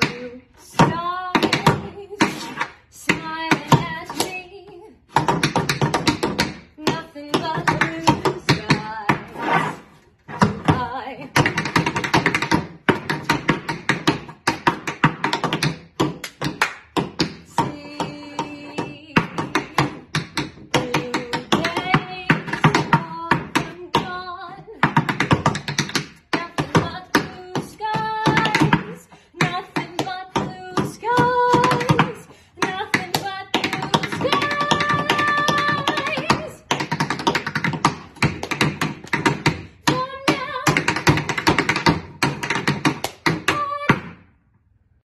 Blue sky.